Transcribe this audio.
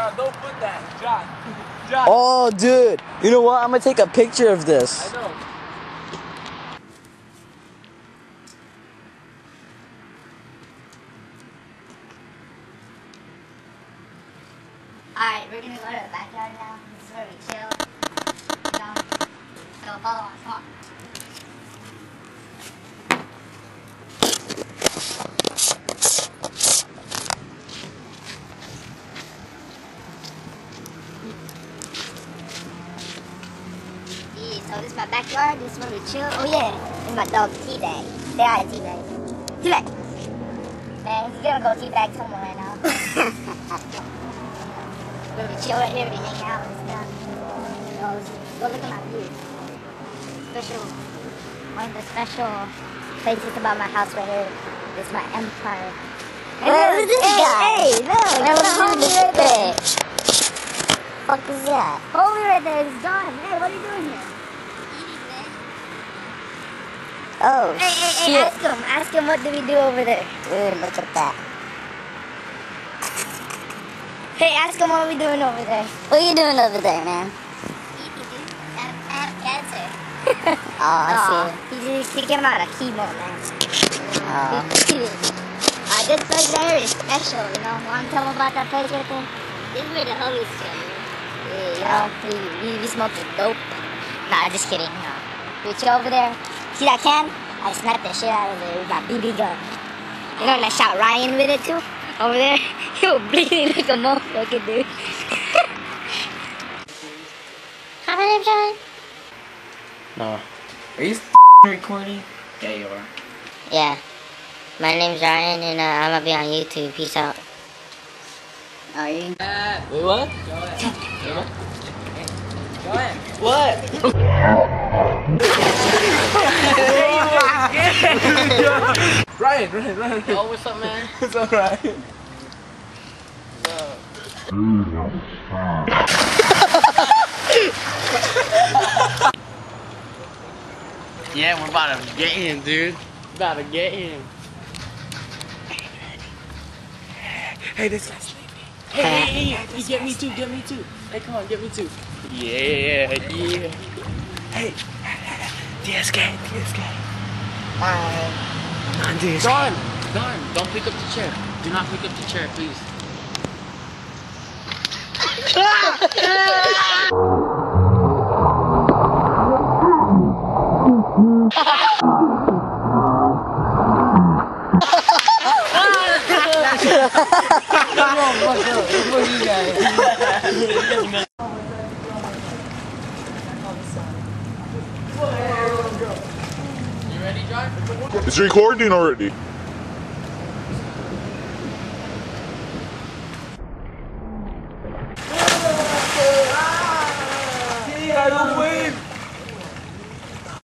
John, don't put that. John. John. Oh, dude. You know what? I'm gonna take a picture of this. I know. Alright, we're gonna go to the backyard now. This is where we chill. You? So follow us. So this is my backyard. This is where we chill. Oh yeah, and my dog T-Bag. Say hi, T-Bag. T-Bag. Man, he's gonna go T-Bag somewhere right now. where we chill right here, we hang out and stuff. Go look at my view. Special, one of the special places about my house right here is my empire. And Where look, is this hey, guy? Hey, look, there's a homie right there. this? Fuck is that? Homie right there is gone. Hey, what are you doing here? Oh Hey, hey, hey, ask him. Ask him what do we do over there. Dude, look at that. Hey, ask him what we doing over there. What are you doing over there, man? I have cancer. Oh, I see. he just he came out of chemo, man. Oh. uh, this place there is special, you know. Want to tell him about that place right there? This is where the homies chill. Yeah, you know, we, we, we the dope. Nah, just kidding. No. Chill over there. See that can? I snapped the shit out of it with my BB gun. You know, and I shot Ryan with it too. Over there, he was bleeding like a motherfucker, dude. How my name's John? No. Are you recording? Yeah, you are. Yeah. My name's Ryan, and uh, I'm gonna be on YouTube. Peace out. Are you? Wait, what? What? Ryan, Ryan, Ryan. Oh, what's up, man? It's alright. Yeah, we're about to get him, dude. About to get him. Hey, this guy's sleeping. Hey, hey, hey, you get me too, get me too. Hey, come on, get me too. Yeah, yeah. Hey, DSK, DSK. Non DSK. Don, Don, don't pick up the chair. Do not pick up the chair, please. You ready, It's recording already. Ah, I don't!